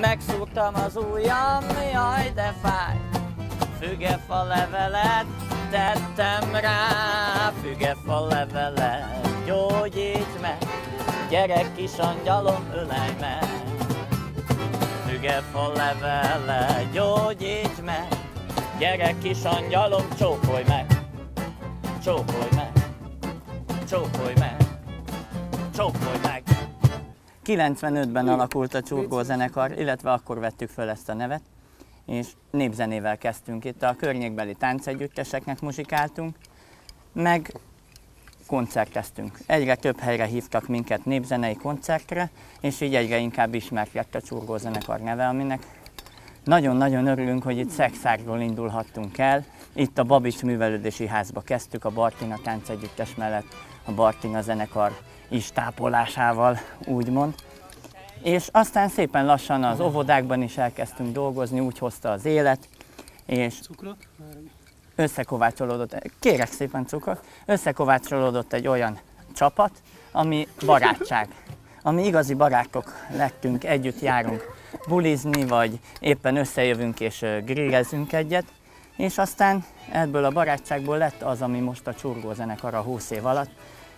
Megszúrtam az ujjam, jaj de fáj. Fügefa levelet tettem rá Fügefa levelet gyógyíts meg Gyerek kis angyalom, ölej meg. Fügefa levele gyógyíts meg Gyerek kis angyalom, csókolj meg. Csókolj meg Csókolj meg Csókolj meg 95-ben alakult a Csurgó zenekar, illetve akkor vettük föl ezt a nevet, és népzenével kezdtünk itt, a környékbeli táncegyütteseknek muzsikáltunk, meg koncerteztünk. Egyre több helyre hívtak minket népzenei koncertre, és így egyre inkább ismert lett a Csurgó zenekar neve, aminek nagyon-nagyon örülünk, hogy itt Szexárról indulhattunk el. Itt a Babics Művelődési Házba kezdtük a Bartina táncegyüttes mellett a Bartina zenekar is tápolásával, úgymond. És aztán szépen lassan az óvodákban is elkezdtünk dolgozni, úgy hozta az élet, és összekovácsolódott, kérek szépen cukrot, összekovácsolódott egy olyan csapat, ami barátság, ami igazi barátok lettünk, együtt járunk bulizni, vagy éppen összejövünk és grillezünk egyet, és aztán ebből a barátságból lett az, ami most a Csurgó zenekar a 20 év alatt,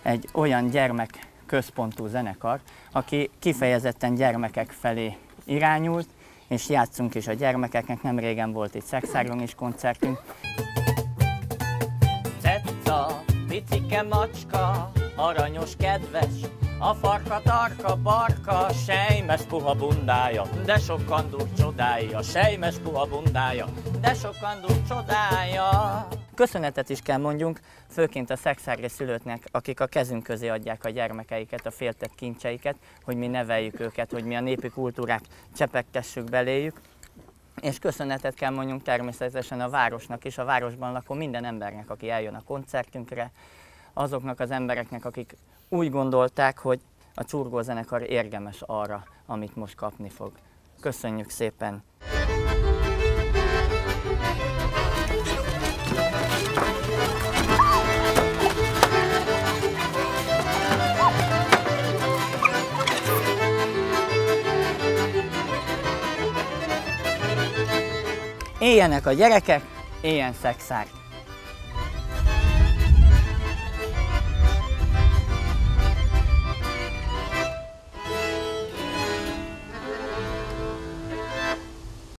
egy olyan gyermek központú zenekar, aki kifejezetten gyermekek felé irányult, és játszunk is a gyermekeknek, nem régen volt itt Szexágon is koncertünk. Cetta, picike macska, aranyos, kedves, a farka, tarka, barka, sejmes puha bundája, de sokan dur csodája, sejmes puha bundája, de sokan dur csodája. Köszönetet is kell mondjunk, főként a szexári szülőknek, akik a kezünk közé adják a gyermekeiket, a féltett kincseiket, hogy mi neveljük őket, hogy mi a népi kultúrák csepegtessük beléjük. És köszönetet kell mondjunk természetesen a városnak is, a városban lakó minden embernek, aki eljön a koncertünkre, azoknak az embereknek, akik úgy gondolták, hogy a csurgó zenekar érdemes arra, amit most kapni fog. Köszönjük szépen! Éljenek a gyerekek, éljen szexár!